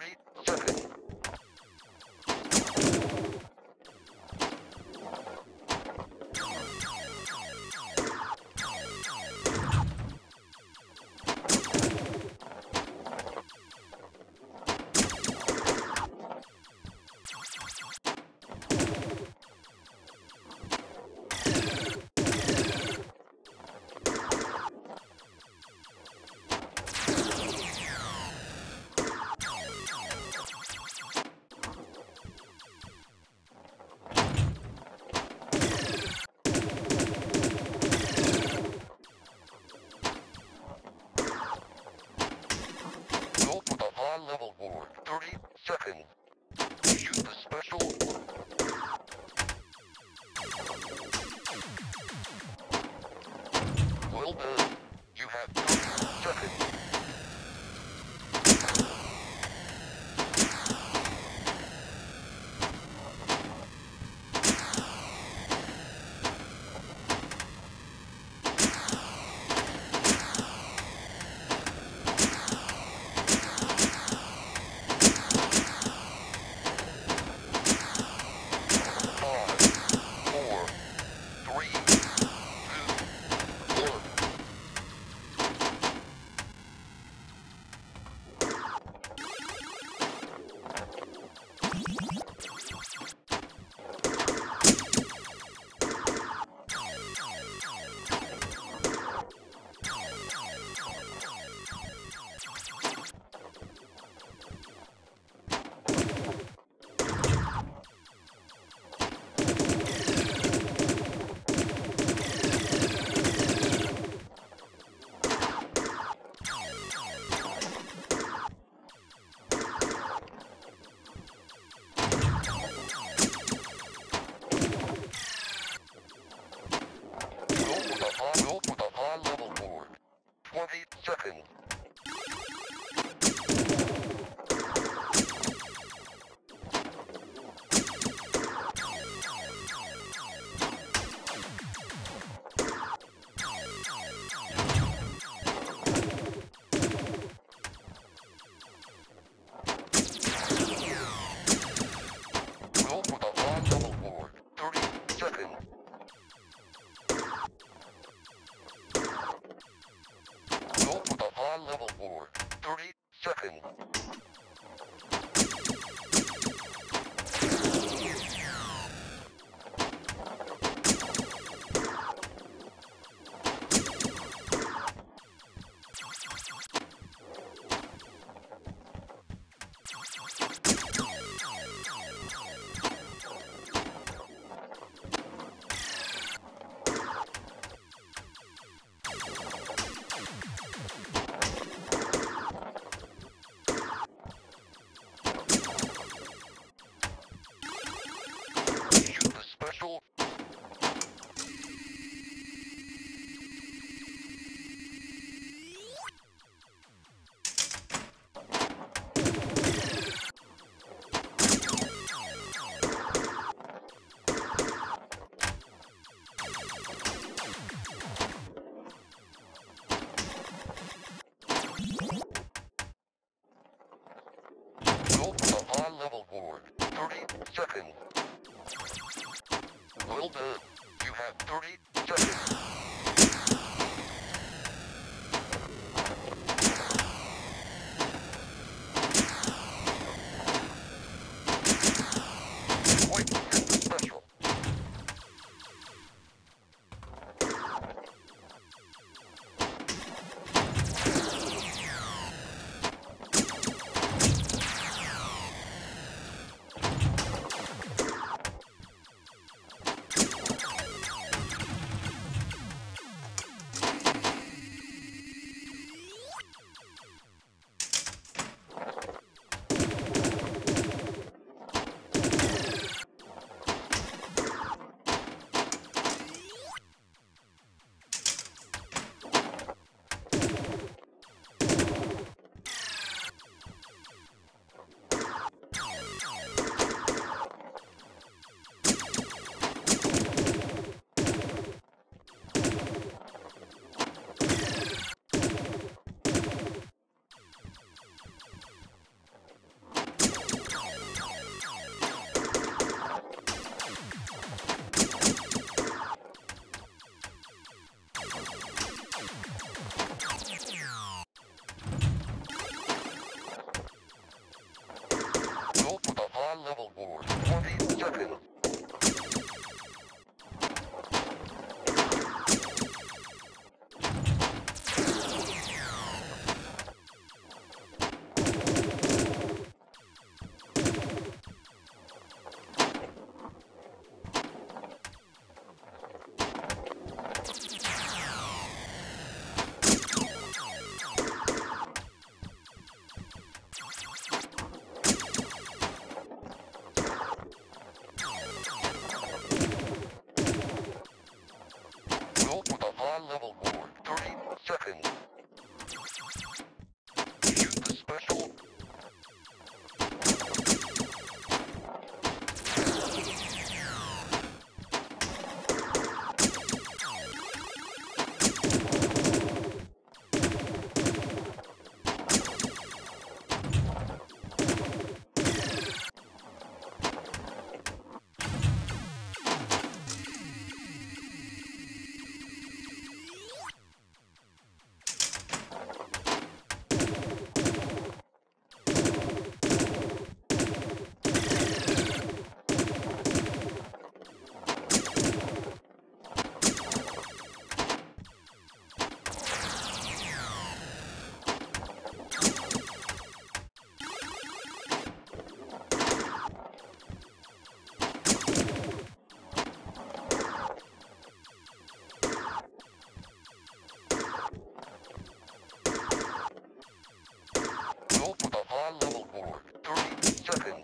Three, award. 30 seconds. Well done. You have 30 seconds. Entonces,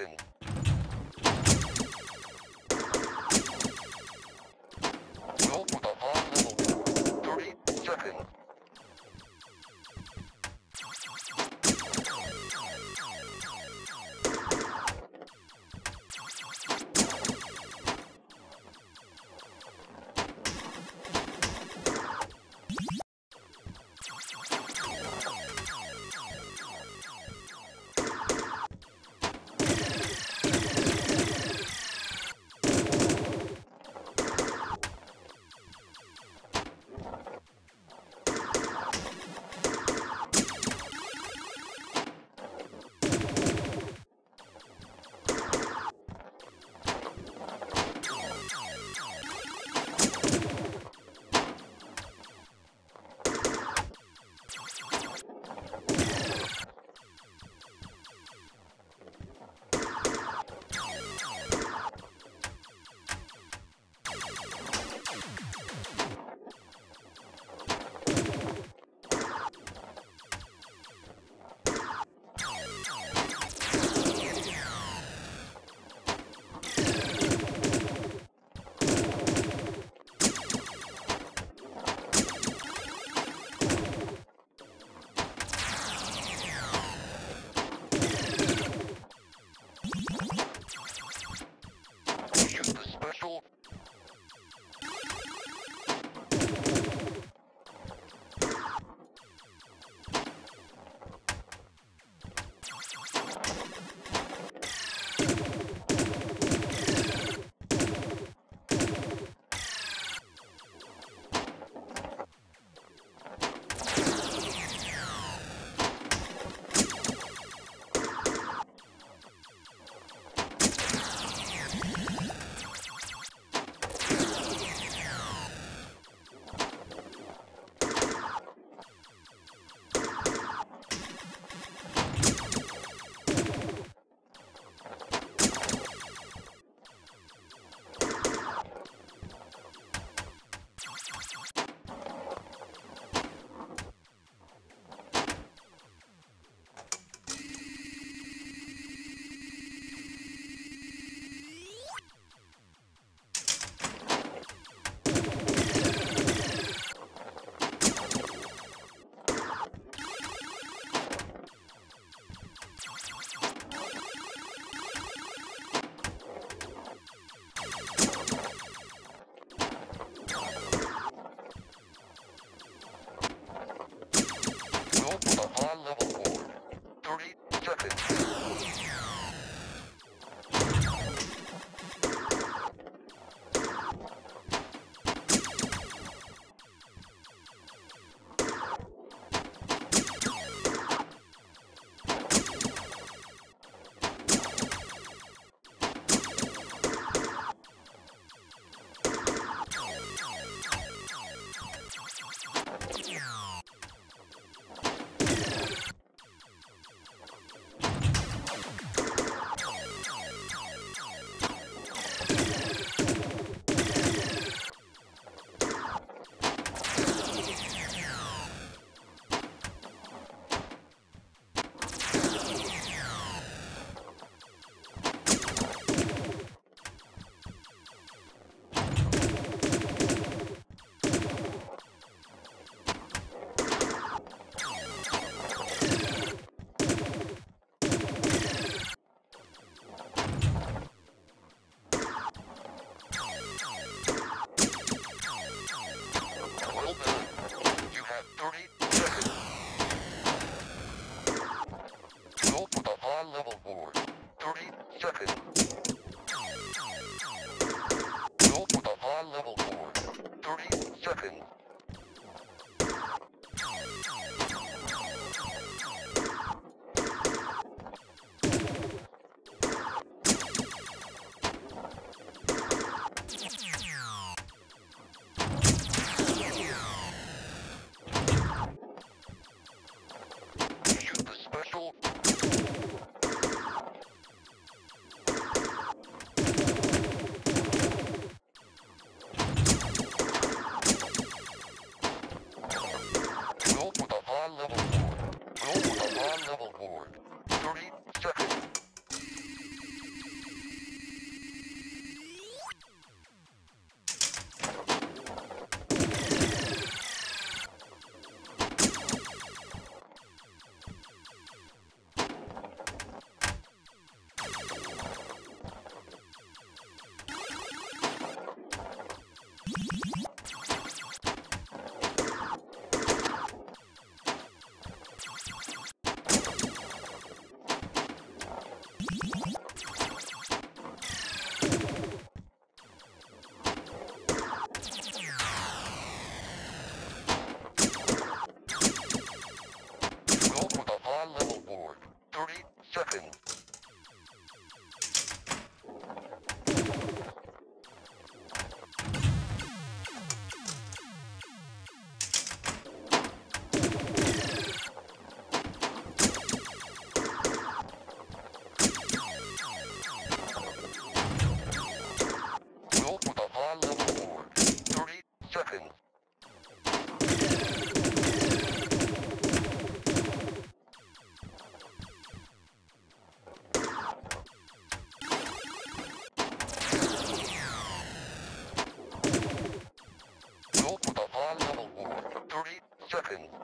open. Seconds.